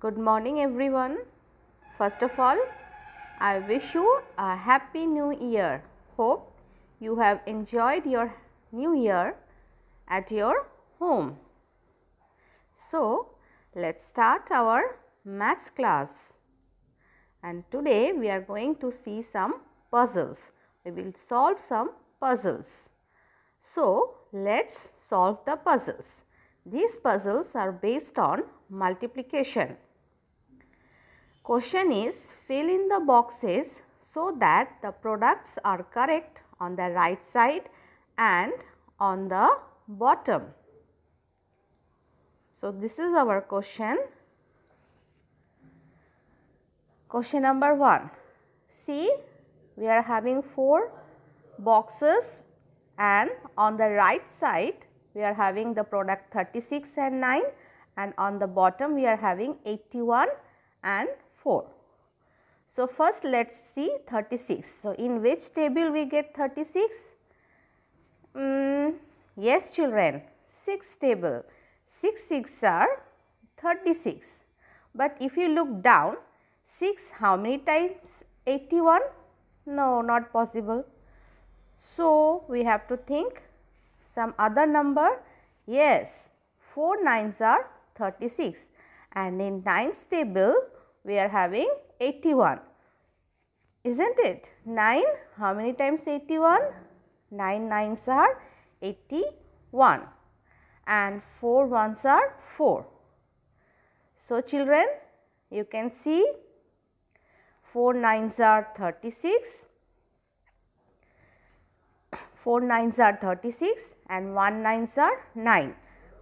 Good morning everyone. First of all, I wish you a happy new year. Hope you have enjoyed your new year at your home. So, let us start our maths class and today we are going to see some puzzles. We will solve some puzzles. So, let us solve the puzzles. These puzzles are based on multiplication. Question is fill in the boxes so that the products are correct on the right side and on the bottom. So, this is our question. Question number 1. See, we are having 4 boxes and on the right side we are having the product 36 and 9 and on the bottom we are having 81 and 4. So, first let us see 36. So, in which table we get 36? Mm, yes children, 6 table. 6 6 are 36. But if you look down, 6 how many times 81? No, not possible. So, we have to think some other number? Yes, 4 nines are 36 and in 9's table we are having 81. Isn't it? 9, how many times 81? 9 nines are 81 and 4 ones are 4. So, children you can see 4 nines are 36 4 nines are 36 and 1 nines are 9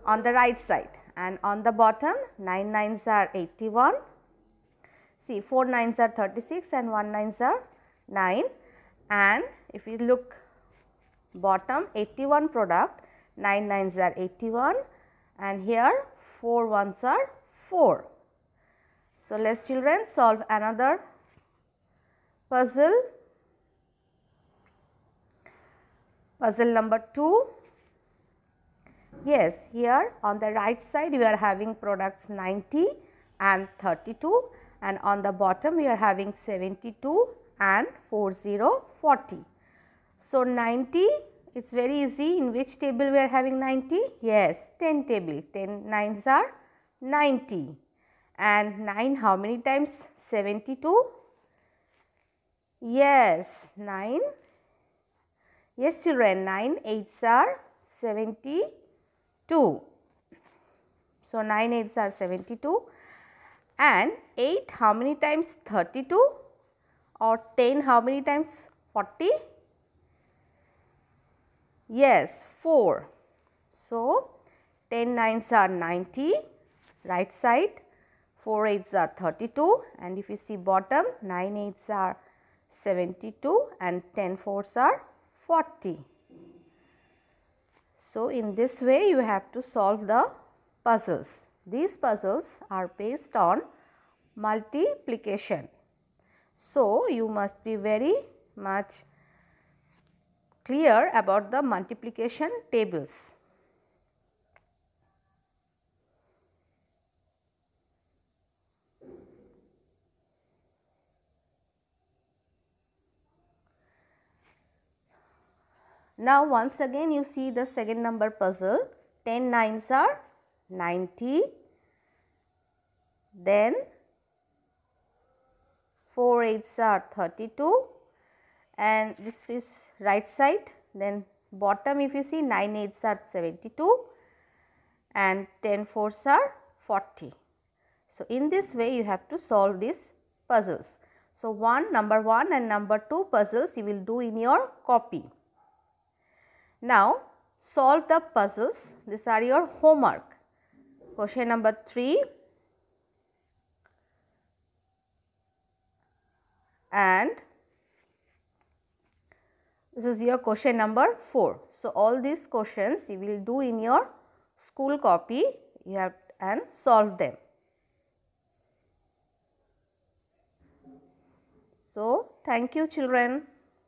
on the right side and on the bottom 9 nines are 81. See 4 nines are 36 and 1 nines are 9 and if you look bottom 81 product 9 nines are 81 and here 4 ones are 4. So, let us children solve another puzzle Puzzle number 2. Yes, here on the right side we are having products 90 and 32 and on the bottom we are having 72 and 40 40. So, 90 it is very easy in which table we are having 90? Yes, 10 table 10 9s are 90 and 9 how many times 72? Yes, 9 Yes children 9 8s are 72. So, 9 8s are 72 and 8 how many times 32 or 10 how many times 40? Yes 4. So, 10 9s are 90 right side 4 8s are 32 and if you see bottom 9 8s are 72 and 10 4s are 40. So, in this way you have to solve the puzzles. These puzzles are based on multiplication. So, you must be very much clear about the multiplication tables. Now, once again you see the second number puzzle 10 nines are 90, then 4 eights are 32 and this is right side then bottom if you see 9 eights are 72 and 10 fours are 40. So, in this way you have to solve these puzzles. So, one number 1 and number 2 puzzles you will do in your copy. Now, solve the puzzles. These are your homework. Question number 3 and this is your question number 4. So, all these questions you will do in your school copy you have and solve them. So, thank you children.